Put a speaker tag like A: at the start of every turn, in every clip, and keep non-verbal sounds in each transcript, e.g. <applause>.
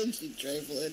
A: said she trifling.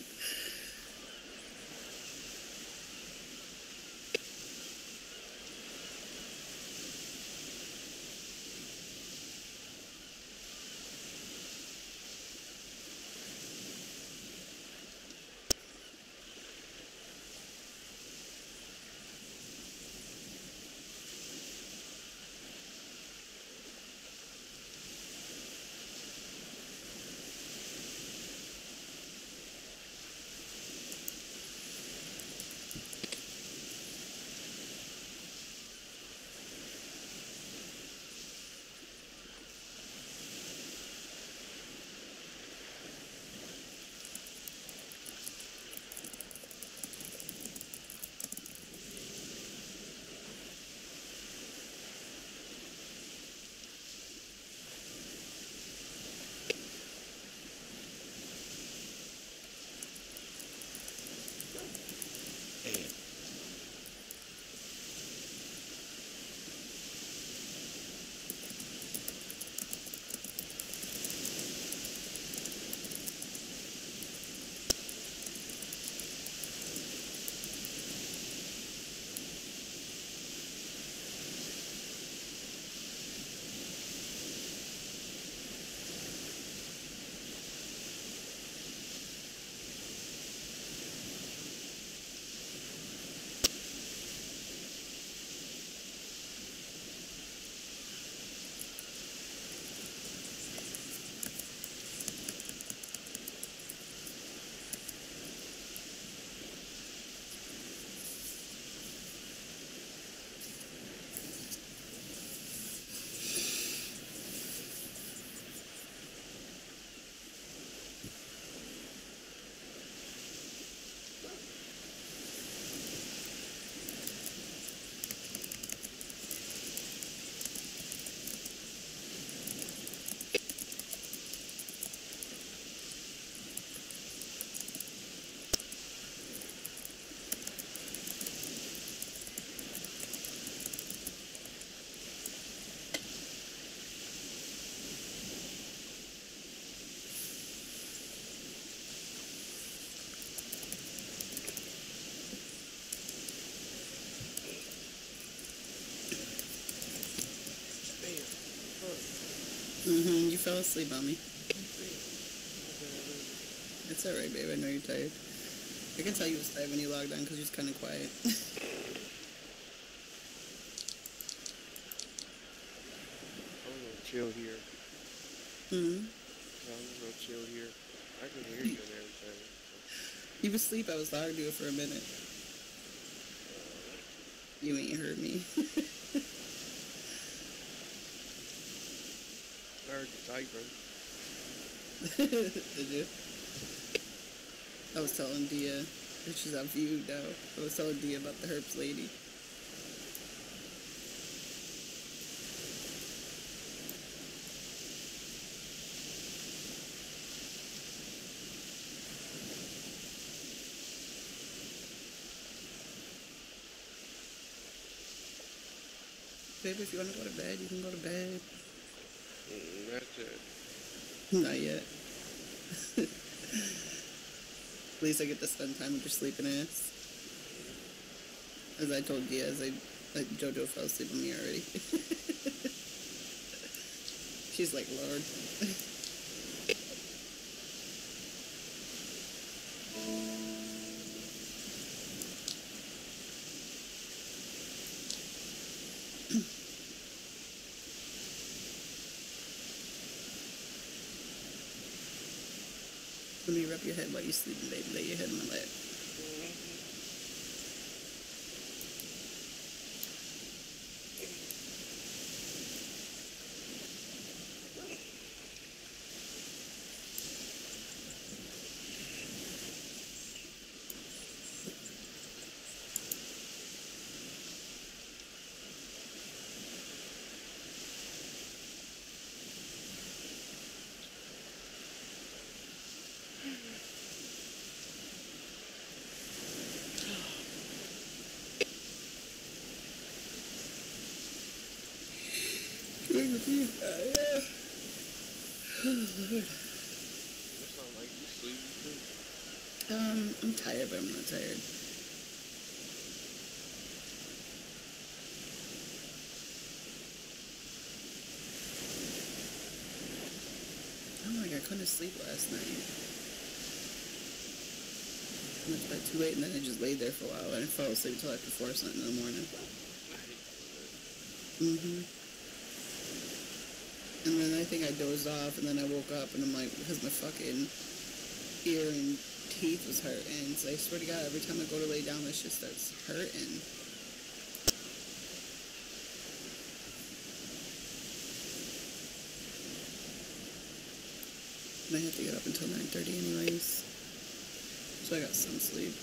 A: Mm-hmm. You fell asleep on me. It's alright, babe. I know you're tired. I can tell you was tired when you logged on because you're kind of quiet.
B: I'm gonna chill here.
A: hmm
B: I'm gonna chill here. I can hear you and everything.
A: You was asleep. I was talking to you for a minute. You ain't heard me. <laughs>
B: I heard you typing.
A: Did you? I was telling Dia, she's on view now. I was telling Dia about the Herbs lady. Baby, if you want to go to bed, you can go to bed.
B: Mm.
A: Not yet. <laughs> At least I get to spend time with your sleeping ass. As I told as I, Jojo fell asleep on me already. <laughs> She's like, Lord. <laughs> Let me rub your head while you're sleeping, baby. Lay your head on my lap. Um, I'm tired, but I'm not tired. I'm like I couldn't sleep last night. I went to bed too late, and then I just laid there for a while, and I fell asleep until after four something in the morning. Mhm. And then I think I dozed off, and then I woke up, and I'm like, because my fucking ear and teeth was hurting. So I swear to God, every time I go to lay down, this shit starts hurting. And I have to get up until 9:30 anyways. So I got some sleep.